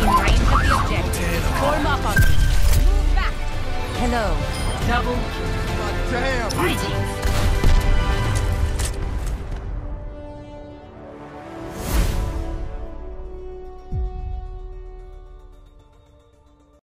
In range of the objective. Form up on me. Move back. Hello. Double. Damn! Greetings.